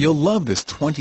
You'll love this 20